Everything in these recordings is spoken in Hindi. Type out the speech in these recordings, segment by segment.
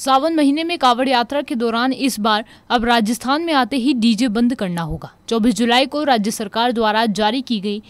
सावन महीने में कावड़ यात्रा के दौरान इस बार अब राजस्थान में आते ही डीजे बंद करना होगा। 24 जुलाई को राज्य सरकार द्वारा जारी की गई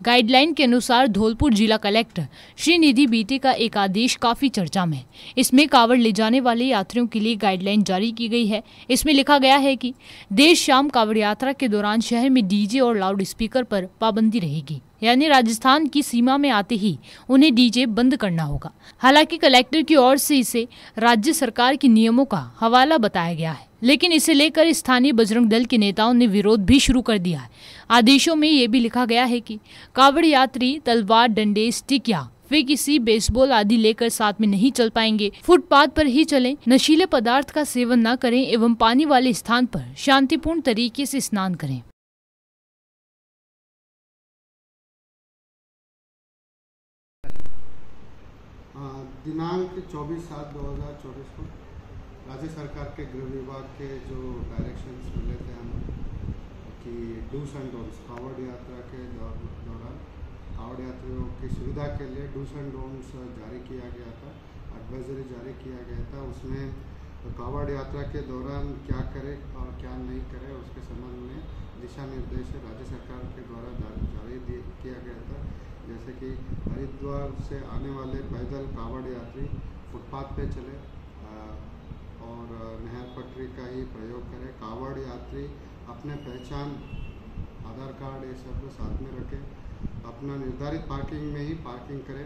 गाइडलाइन के अनुसार धौलपुर जिला कलेक्टर श्री निधि बीते का एक आदेश काफ़ी चर्चा में है। इसमें कावड़ ले जाने वाले यात्रियों के लिए गाइडलाइन जारी की गई है। इसमें लिखा गया है कि देर शाम कावड़ यात्रा के दौरान शहर में डीजे और लाउड स्पीकर पर पाबंदी रहेगी। यानी राजस्थान की सीमा में आते ही उन्हें डीजे बंद करना होगा। हालाँकि कलेक्टर की ओर से इसे राज्य सरकार के नियमों का हवाला बताया गया है, लेकिन इसे लेकर स्थानीय बजरंग दल के नेताओं ने विरोध भी शुरू कर दिया है। आदेशों में ये भी लिखा गया है कि कावड़ यात्री, तलवार, डंडे स्टिक या वे किसी बेसबॉल आदि लेकर साथ में नहीं चल पाएँगे। फुटपाथ पर ही चलें, नशीले पदार्थ का सेवन न करें एवं पानी वाले स्थान पर शांतिपूर्ण तरीके से स्नान करें। दिनांक 24 सात 2024 को राज्य सरकार के गृह विभाग के जो डायरेक्शंस मिले थे हमें, कि डूस एंड डोंट्स कावड़ यात्रा के दौरान कावड़ यात्रियों की सुविधा के लिए डूस एंड डोंट्स जारी किया गया था एडवाइजरी जारी किया गया था। उसमें कावड़ यात्रा के दौरान क्या करे और क्या नहीं करे, उसके संबंध में दिशा निर्देश राज्य सरकार के द्वारा जारी किया गया था। जैसे कि हरिद्वार से आने वाले पैदल कावड़ यात्री फुटपाथ पे चले और नहर पटरी का ही प्रयोग करें। कावड़ यात्री अपने पहचान, आधार कार्ड ये सब साथ में रखें। अपना निर्धारित पार्किंग में ही पार्किंग करें।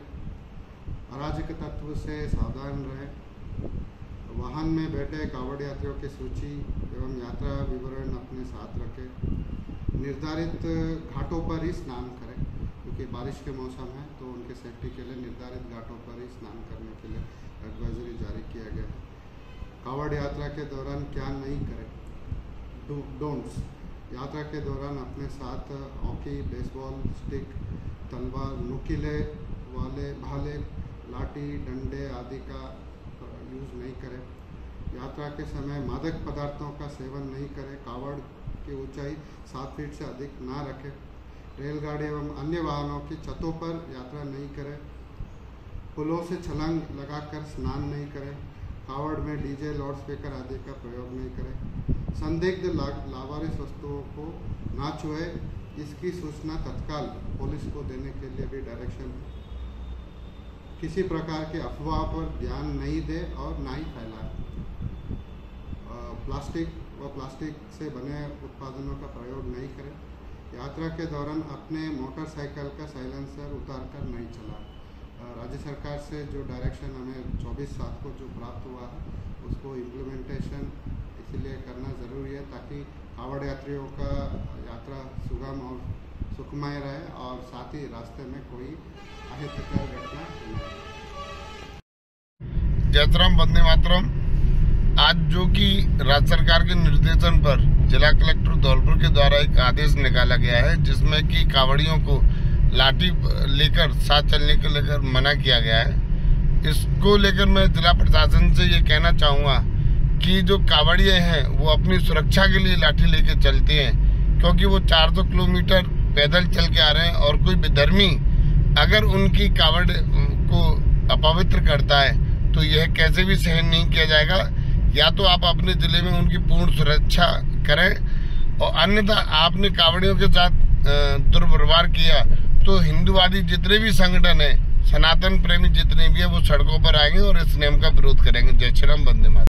अराजक तत्व से सावधान रहें। वाहन में बैठे कावड़ यात्रियों की सूची एवं यात्रा विवरण अपने साथ रखें। निर्धारित घाटों पर ही स्नान करें, क्योंकि बारिश के मौसम है तो उनके सेफ्टी के लिए निर्धारित घाटों पर ही स्नान करने के लिए एडवाइजरी जारी किया गया है। कावड़ यात्रा के दौरान क्या नहीं करें? डोंट्स यात्रा के दौरान अपने साथ हॉकी बेसबॉल स्टिक तलवार, नुकीले वाले, भाले, लाठी, डंडे आदि का यूज़ नहीं करें। यात्रा के समय मादक पदार्थों का सेवन नहीं करें। कावड़ की ऊंचाई सात फीट से अधिक ना रखें। रेलगाड़ी एवं अन्य वाहनों की छतों पर यात्रा नहीं करें। पुलों से छलांग लगाकर स्नान नहीं करें। कावड़ में डीजे लाउड स्पीकर आदि का प्रयोग नहीं करें। संदिग्ध ला, लावारिस वस्तुओं को ना छुए। इसकी सूचना तत्काल पुलिस को देने के लिए भी डायरेक्शन है। किसी प्रकार के अफवाह पर ध्यान नहीं दे और ना ही फैलाए। प्लास्टिक व प्लास्टिक से बने उत्पादनों का प्रयोग नहीं करें। यात्रा के दौरान अपने मोटरसाइकिल का साइलेंसर उतार कर नहीं चला। राज्य सरकार से जो डायरेक्शन हमें 24 सात को जो प्राप्त हुआ है, उसको इम्प्लीमेंटेशन इसलिए करना ज़रूरी है ताकि कावड़ यात्रियों का यात्रा सुगम और सुखमय रहे और साथ ही रास्ते में कोई अहितकर घटना जयतराम बंदे मातरम। आज जो कि राज्य सरकार के निर्देशन पर जिला कलेक्टर धौलपुर के द्वारा एक आदेश निकाला गया है, जिसमें कि कावड़ियों को लाठी लेकर साथ चलने को लेकर मना किया गया है। इसको लेकर मैं जिला प्रशासन से ये कहना चाहूँगा कि जो कावड़िए हैं, वो अपनी सुरक्षा के लिए लाठी लेकर चलते हैं, क्योंकि वो 400 किलोमीटर पैदल चल के आ रहे हैं और कोई विधर्मी अगर उनकी कावड़ को अपवित्र करता है तो यह कैसे भी सहन नहीं किया जाएगा। या तो आप अपने ज़िले में उनकी पूर्ण सुरक्षा करें। और अन्यथा आपने कावड़ियों के साथ दुर्व्यवहार किया तो हिंदुवादी जितने भी संगठन है, सनातन प्रेमी जितने भी है, वो सड़कों पर आएँगे और इस नियम का विरोध करेंगे। जय श्री राम बंदे माता